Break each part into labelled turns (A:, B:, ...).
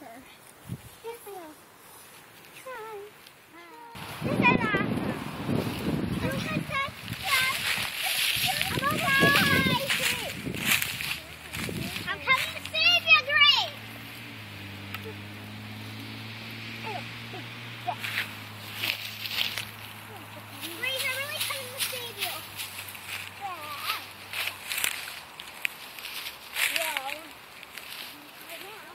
A: her. Yes, I. This is. I'm okay. I'm coming to save you, I'm really coming to save you. Whoa. Right now,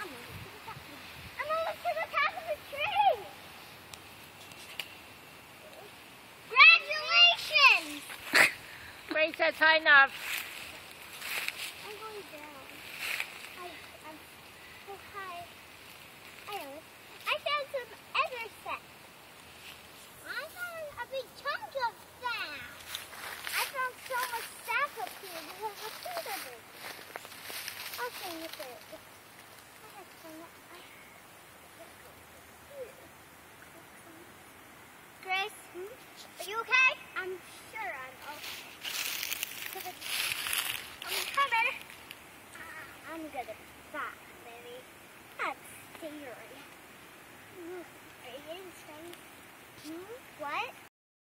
A: I'm gonna look to the top. I'm gonna look to the top of the tree. Congratulations!
B: That's high enough.
A: I'm going down. I, I'm oh, so high. I. I found some other sap. I found a big chunk of sap. I found so much sap up here because of the I'll show you first. I have some. Grace, hmm? are you okay? I'm sure I'm okay. Gonna stop.